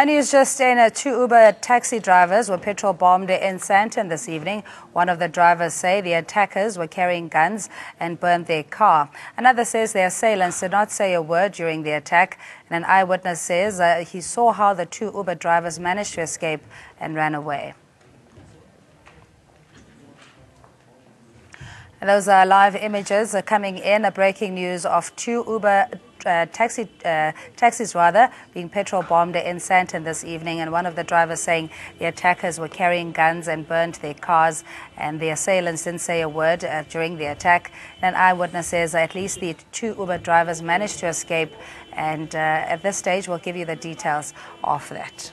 A news just in, uh, two Uber taxi drivers were petrol bombed in Sandton this evening. One of the drivers say the attackers were carrying guns and burned their car. Another says the assailants did not say a word during the attack. And an eyewitness says uh, he saw how the two Uber drivers managed to escape and ran away. Those are live images coming in. A breaking news of two Uber uh, taxi uh, taxis rather being petrol bombed in Sandton this evening, and one of the drivers saying the attackers were carrying guns and burnt their cars, and the assailants didn't say a word uh, during the attack. An eyewitness says at least the two Uber drivers managed to escape, and uh, at this stage we'll give you the details of that.